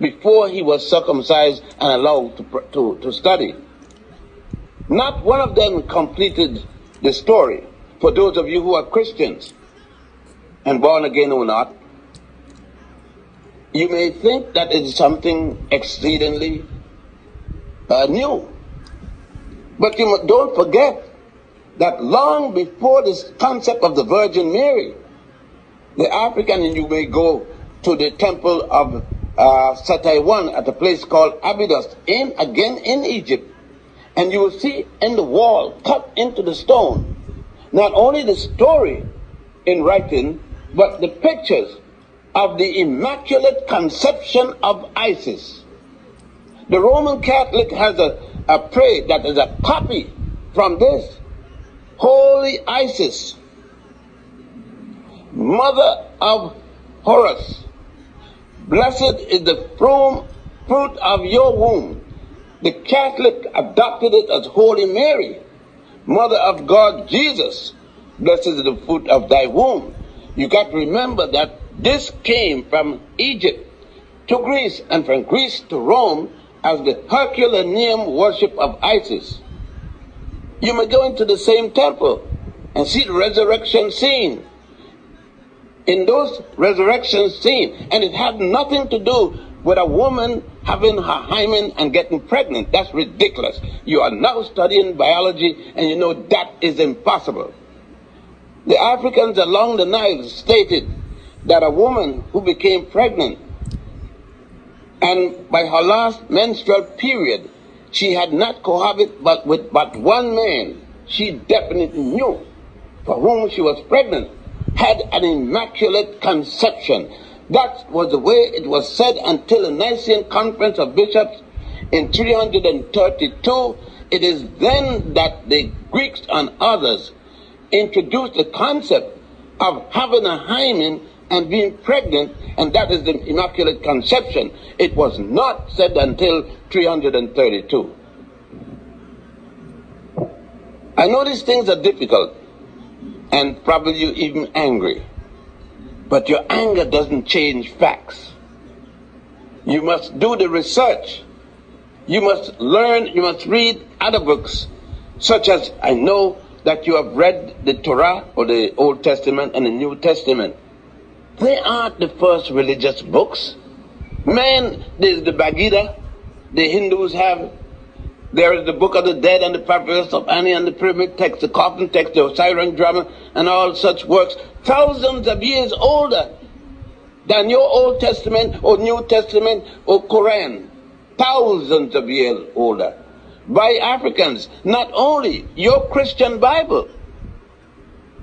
before he was circumcised and allowed to, to, to study. Not one of them completed the story. For those of you who are Christians and born again or not, you may think that it is something exceedingly uh, new. But you don't forget that long before this concept of the Virgin Mary, the African, and you may go to the temple of uh, Seti I at a place called Abydos, in again in Egypt, and you will see in the wall, cut into the stone, not only the story in writing, but the pictures of the Immaculate Conception of Isis. The Roman Catholic has a, a prayer that is a copy from this. Holy Isis, Mother of Horus, blessed is the fruit of your womb. The Catholic adopted it as Holy Mary, Mother of God Jesus. Blessed is the fruit of thy womb. You got to remember that this came from Egypt to Greece and from Greece to Rome as the Herculaneum worship of Isis. You may go into the same temple and see the resurrection scene. In those resurrection scene, and it had nothing to do with a woman having her hymen and getting pregnant. That's ridiculous. You are now studying biology and you know that is impossible. The Africans along the Nile stated that a woman who became pregnant and by her last menstrual period, she had not cohabited but with but one man, she definitely knew for whom she was pregnant, had an immaculate conception. That was the way it was said until the Nicene Conference of Bishops in 332. It is then that the Greeks and others introduced the concept of having a hymen and being pregnant, and that is the Immaculate Conception. It was not said until 332. I know these things are difficult, and probably you're even angry. But your anger doesn't change facts. You must do the research. You must learn, you must read other books, such as I know that you have read the Torah or the Old Testament and the New Testament. They aren't the first religious books. Man, there's the Bhagavad the Hindus have. There is the Book of the Dead and the Papyrus of Ani and the Pyramid text, the Coffin text, the Osirian drama, and all such works, thousands of years older than your Old Testament or New Testament or Quran. Thousands of years older. By Africans. Not only your Christian Bible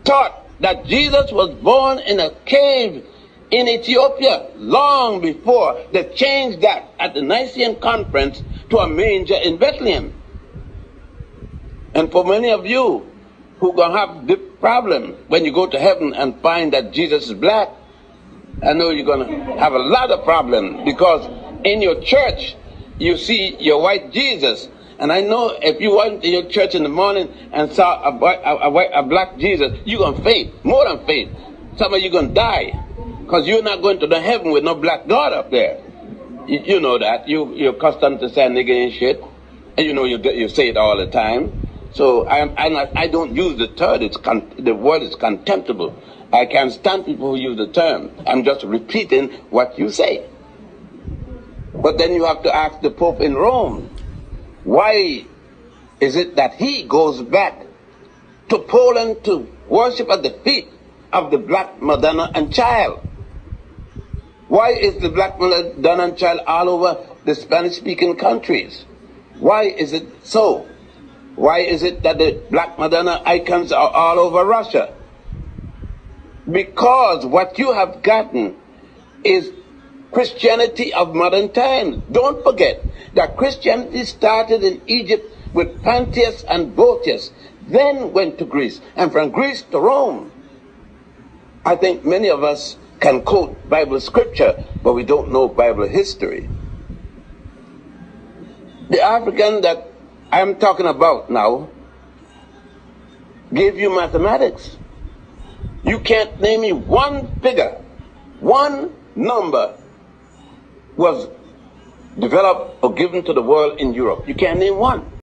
taught that Jesus was born in a cave in Ethiopia long before they changed that at the Nicene Conference to a manger in Bethlehem. And for many of you who gonna have the problem when you go to heaven and find that Jesus is black, I know you're gonna have a lot of problem because in your church you see your white Jesus and I know if you went to your church in the morning and saw a, a, a, a black Jesus, you're to faint, more than faint. Some of you to die because you're not going to the heaven with no black God up there. You, you know that. You, you're accustomed to saying nigga and shit. And you know you, you say it all the time. So I, I, I don't use the term. It's con, the word is contemptible. I can't stand people who use the term. I'm just repeating what you say. But then you have to ask the Pope in Rome why is it that he goes back to Poland to worship at the feet of the Black Madonna and Child? Why is the Black Madonna and Child all over the Spanish speaking countries? Why is it so? Why is it that the Black Madonna icons are all over Russia? Because what you have gotten is Christianity of modern times. Don't forget that Christianity started in Egypt with Pantheus and Boetius, then went to Greece, and from Greece to Rome. I think many of us can quote Bible scripture, but we don't know Bible history. The African that I'm talking about now gave you mathematics. You can't name me one figure, one number was developed or given to the world in Europe? You can't name one.